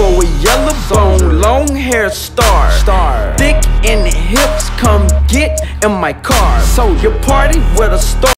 for a yellow bone, long hair star. Star. Thick in the hips, come get in my car. So you party with a star.